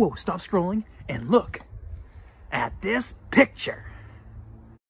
whoa, stop scrolling and look at this picture.